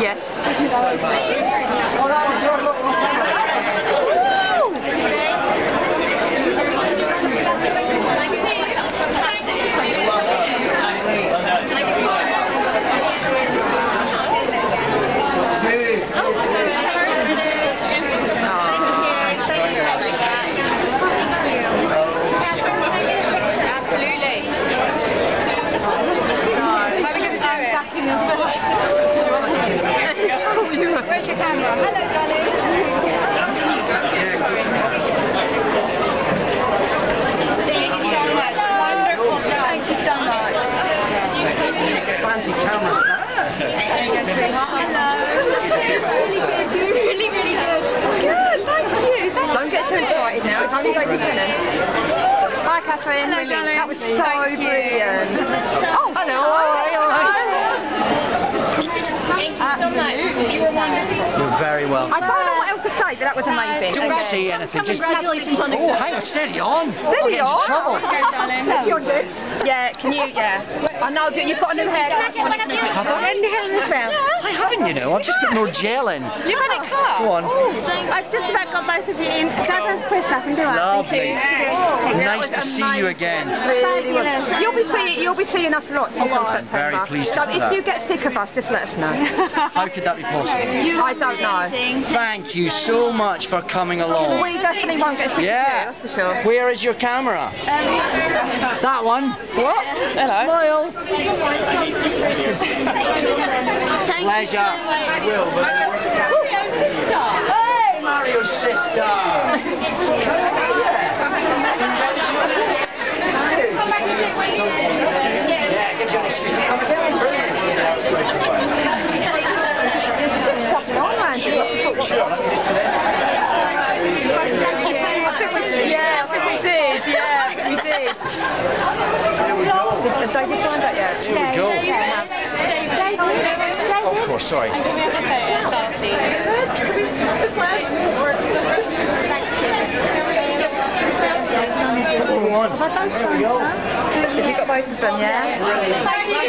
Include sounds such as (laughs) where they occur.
Yes. Camera? Hello, darling. Thank you so much. Wonderful job. Thank you so much. Fancy camera. Hello. Really, really good. Good, thank you. Don't get too excited now. It's only David Tennant. Hi, Catherine. Hello, darling. That was so Thank you. brilliant. Oh, hello. All right, all right. Thank you so much. You were wonderful. You're very welcome. I don't know what else to say, but that was amazing. Don't Thank you. say anything. Just Congratulations on oh, hang on, steady on. Steady I'll on. get into trouble. Steady on, dude. Yeah, can you? Yeah. I know, but you've got a new haircut. Can I get one of these? Have I? New hair as well. I haven't, you know. I've just put more gel in. You've had it cut. Go on. Oh, I've just about got both of you in. Don't push nothing, do I? Lovely. Nice to see you again. Really was. You'll be seeing you'll be seeing us lots in I'm very September. pleased So to if you get sick of us, just let us know. (laughs) How could that be possible? I don't know. Thank you so much for coming along. We definitely won't get sick Yeah. of you, that's for sure. Where is your camera? Um, that one. What? Hello. Smile. Pleasure. Hey, Mario's sister. Yeah, gives you an excuse to come again. Brilliant. Fucking on, man. Sure, let me just do this. Yeah, I think we did. Yeah, I think we did. Did David find that yet? Here we go. Of course, sorry. Number one. There we go. Have you got both of them, yeah? Thank you